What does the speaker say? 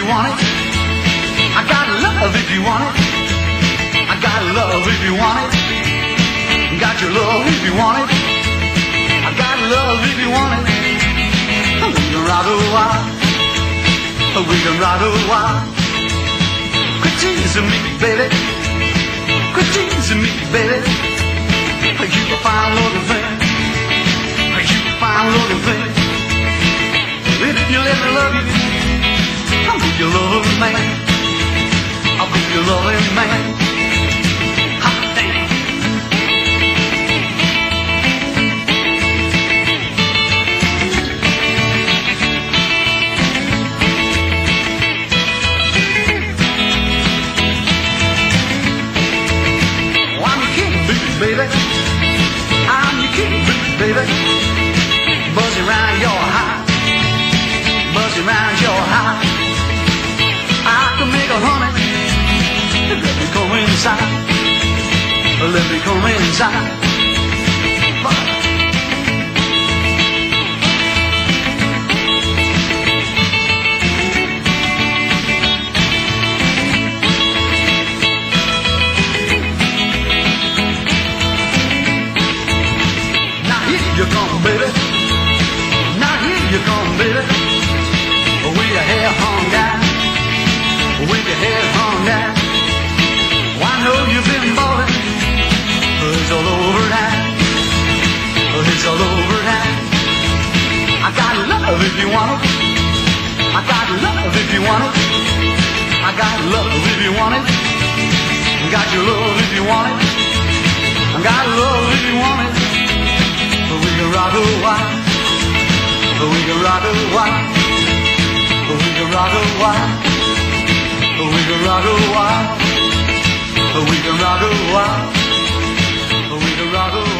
you want it. I got love if you want it. I got love if you want it. Got your love if you want it. I got love if you want it. We can ride a while. We can ride a while. Quit teasing me, baby. Quit teasing me, baby. I'll be your loving man. I'll be your loving man. Baby. I'm your king, baby. Buzzing around your heart, buzzing around your Let me come inside. Now here you come, baby. Now here you come, baby. Want it. I got love if you want it. I got love if you want it. Got your love if you want it. I got love if you want it. But We can rock a while. We can rock a while. We can rock a while. We can rock a while. We can rock a while.